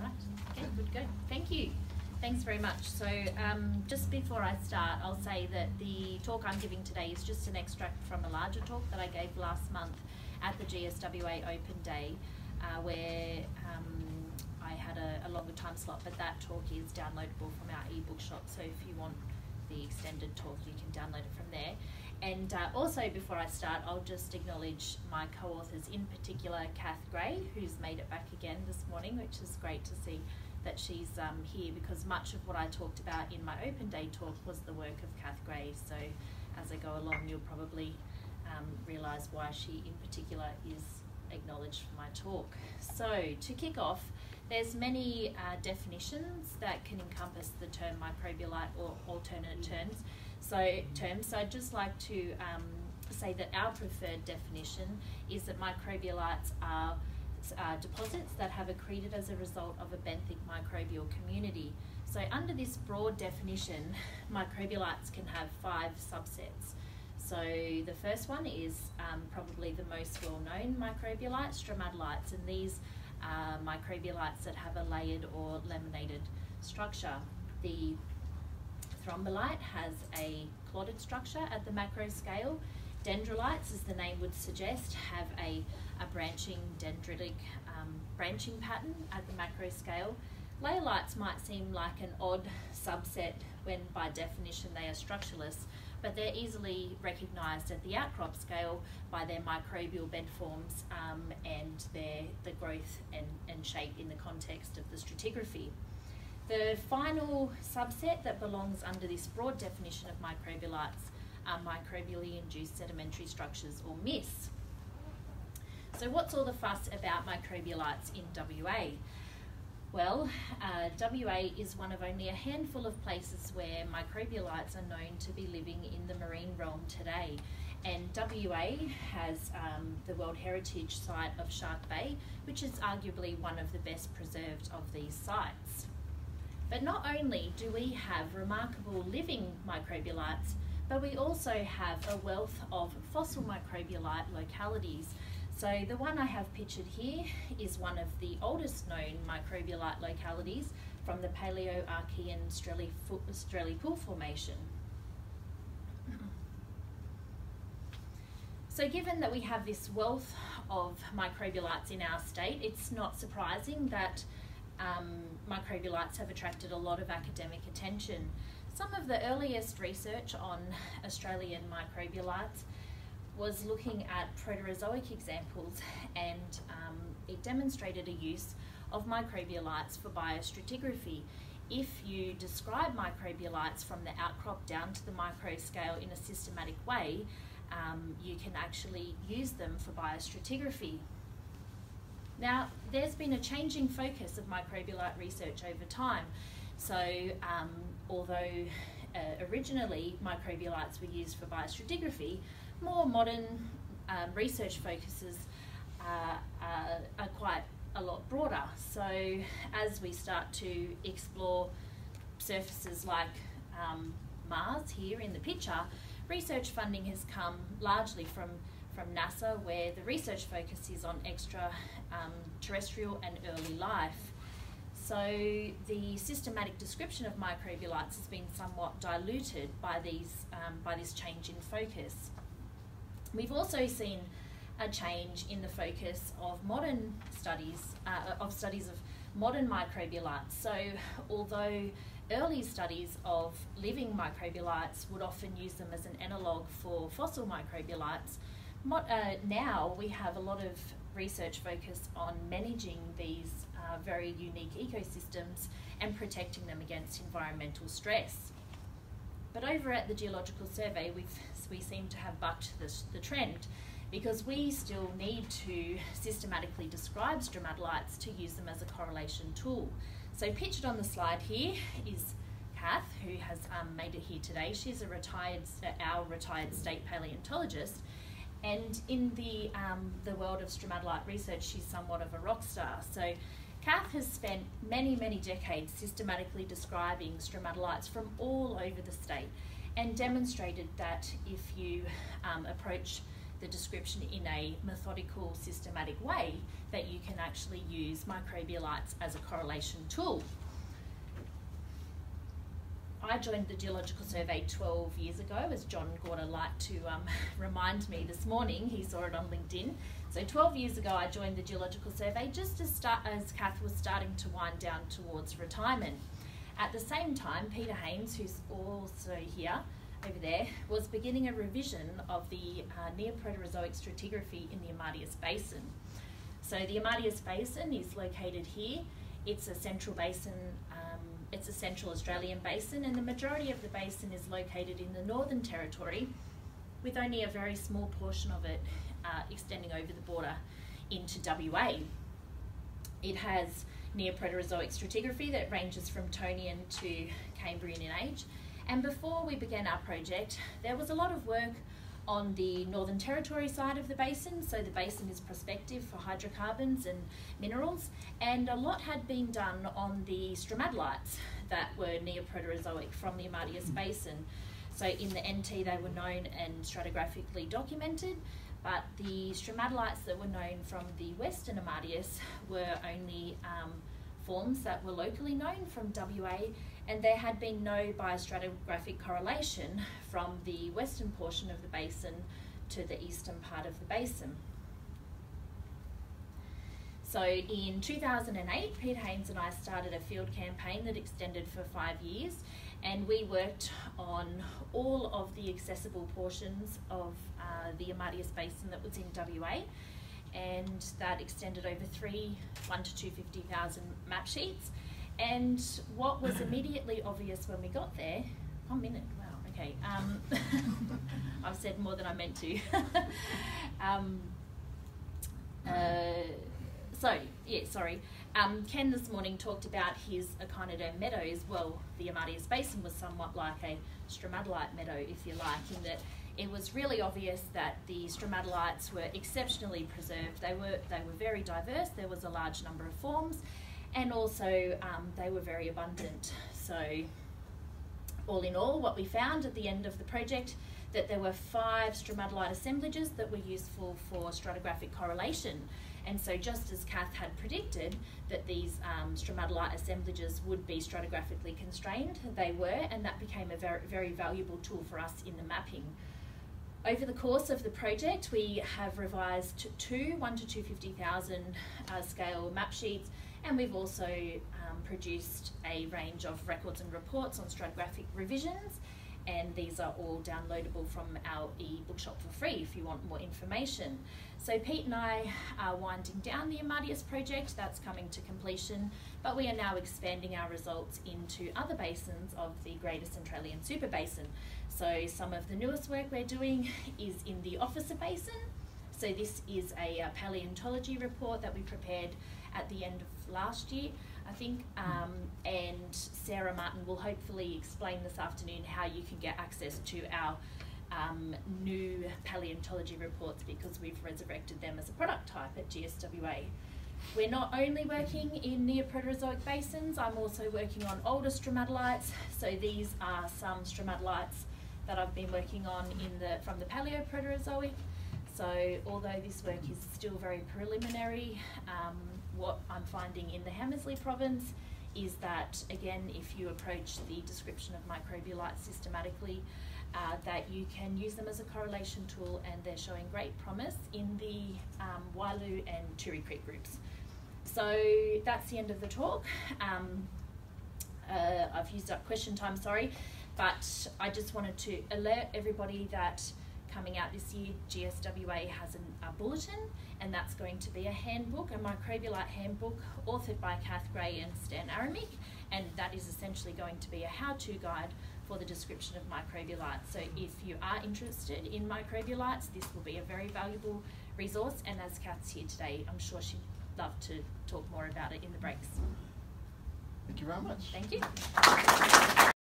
Right. Okay, good, good. Thank you. Thanks very much. So, um, just before I start, I'll say that the talk I'm giving today is just an extract from a larger talk that I gave last month at the GSWA Open Day, uh, where um, I had a, a, longer time slot, but that talk is downloadable from our ebook shop. So, if you want the extended talk, you can download it from there. And uh, also, before I start, I'll just acknowledge my co authors, in particular, Kath Grey, who's made it back again this morning, which is great to see that she's um, here because much of what I talked about in my open day talk was the work of Kath Grey. So, as I go along, you'll probably um, realise why she, in particular, is acknowledged for my talk. So, to kick off, there's many uh, definitions that can encompass the term microbialite or alternate terms. So terms. So I'd just like to um, say that our preferred definition is that microbialites are uh, deposits that have accreted as a result of a benthic microbial community. So under this broad definition, microbialites can have five subsets. So the first one is um, probably the most well-known microbialites, stromatolites, and these are microbialites that have a layered or laminated structure. The thrombolite has a clotted structure at the macro scale. Dendrolites, as the name would suggest, have a, a branching dendritic um, branching pattern at the macro scale. Leiolites might seem like an odd subset when by definition they are structureless, but they're easily recognised at the outcrop scale by their microbial bed forms um, and their the growth and, and shape in the context of the stratigraphy. The final subset that belongs under this broad definition of microbialites are microbially induced sedimentary structures or MISS. So what's all the fuss about microbialites in WA? Well, uh, WA is one of only a handful of places where microbialites are known to be living in the marine realm today. And WA has um, the World Heritage Site of Shark Bay, which is arguably one of the best preserved of these sites. But not only do we have remarkable living microbialites, but we also have a wealth of fossil microbialite localities. So the one I have pictured here is one of the oldest known microbialite localities from the Paleoarchean Strelley Pool Formation. So given that we have this wealth of microbialites in our state, it's not surprising that um, microbialites have attracted a lot of academic attention. Some of the earliest research on Australian microbialites was looking at Proterozoic examples and um, it demonstrated a use of microbialites for biostratigraphy. If you describe microbialites from the outcrop down to the micro scale in a systematic way, um, you can actually use them for biostratigraphy. Now, there's been a changing focus of microbialite research over time. So, um, although uh, originally microbialites were used for biostratigraphy, more modern um, research focuses uh, uh, are quite a lot broader. So, as we start to explore surfaces like um, Mars here in the picture, research funding has come largely from from NASA, where the research focus is on extra um, terrestrial and early life. So the systematic description of microbialites has been somewhat diluted by these um, by this change in focus. We've also seen a change in the focus of modern studies uh, of studies of modern microbialites. So although early studies of living microbialites would often use them as an analogue for fossil microbialites, now we have a lot of research focus on managing these uh, very unique ecosystems and protecting them against environmental stress. But over at the Geological Survey, we we seem to have bucked this, the trend because we still need to systematically describe stromatolites to use them as a correlation tool. So pictured on the slide here is Kath, who has um, made it here today. She's a retired, our retired state paleontologist, and in the, um, the world of stromatolite research, she's somewhat of a rock star. So Kath has spent many, many decades systematically describing stromatolites from all over the state and demonstrated that if you um, approach the description in a methodical, systematic way that you can actually use microbialites as a correlation tool. I joined the Geological Survey 12 years ago, as John Gorder liked to um, remind me this morning. He saw it on LinkedIn. So 12 years ago, I joined the Geological Survey just as, start, as Kath was starting to wind down towards retirement. At the same time, Peter Haines, who's also here, over there, was beginning a revision of the uh, Neoproterozoic stratigraphy in the Amadeus Basin. So the Amadeus Basin is located here. It's a central basin it's a central Australian basin, and the majority of the basin is located in the Northern Territory, with only a very small portion of it uh, extending over the border into WA. It has Neoproterozoic stratigraphy that ranges from Tonian to Cambrian in age. And before we began our project, there was a lot of work on the Northern Territory side of the basin. So the basin is prospective for hydrocarbons and minerals, and a lot had been done on the stromatolites that were Neoproterozoic from the Amadeus mm. Basin. So in the NT, they were known and stratigraphically documented, but the stromatolites that were known from the Western Amadeus were only um, forms that were locally known from WA and there had been no biostratigraphic correlation from the western portion of the basin to the eastern part of the basin. So in 2008, Pete Haines and I started a field campaign that extended for five years, and we worked on all of the accessible portions of uh, the Amadeus Basin that was in WA, and that extended over three one to 250,000 map sheets. And what was immediately obvious when we got there, one minute, wow, okay. Um, I've said more than I meant to. um, uh, so, yeah, sorry. Um, Ken this morning talked about his Echinoderm meadows. Well, the Amadeus Basin was somewhat like a stromatolite meadow, if you like, in that it was really obvious that the stromatolites were exceptionally preserved. They were they were very diverse. There was a large number of forms, and also um, they were very abundant. So, all in all, what we found at the end of the project that there were five stromatolite assemblages that were useful for stratigraphic correlation. And so, just as Kath had predicted that these um, stromatolite assemblages would be stratigraphically constrained, they were, and that became a very, very valuable tool for us in the mapping. Over the course of the project, we have revised two 1 to 250,000 uh, scale map sheets and we've also um, produced a range of records and reports on stratigraphic revisions and these are all downloadable from our e-bookshop for free if you want more information. So Pete and I are winding down the Amadeus project, that's coming to completion, but we are now expanding our results into other basins of the Greater Centralian Super Basin. So some of the newest work we're doing is in the Officer Basin. So this is a, uh, paleontology report that we prepared at the end of last year, I think. Um, and Sarah Martin will hopefully explain this afternoon how you can get access to our um, new paleontology reports because we've resurrected them as a product type at GSWA. We're not only working in Neoproterozoic basins, I'm also working on older stromatolites. So these are some stromatolites that I've been working on in the from the Paleoproterozoic. So although this work is still very preliminary, um, what I'm finding in the Hamersley province is that, again, if you approach the description of microbialites systematically, uh, that you can use them as a correlation tool and they're showing great promise in the um, Wyloo and Turee Creek groups. So that's the end of the talk. Um, uh, I've used up question time, sorry, but I just wanted to alert everybody that coming out this year, GSWA has an, a bulletin, and that's going to be a handbook, a microbialite handbook, authored by Kath Grey and Stan Awramik, and that is essentially going to be a how-to guide for the description of microbialites. So if you are interested in microbialites, this will be a very valuable resource, and as Kath's here today, I'm sure she'd love to talk more about it in the breaks. Thank you very much. Thank you.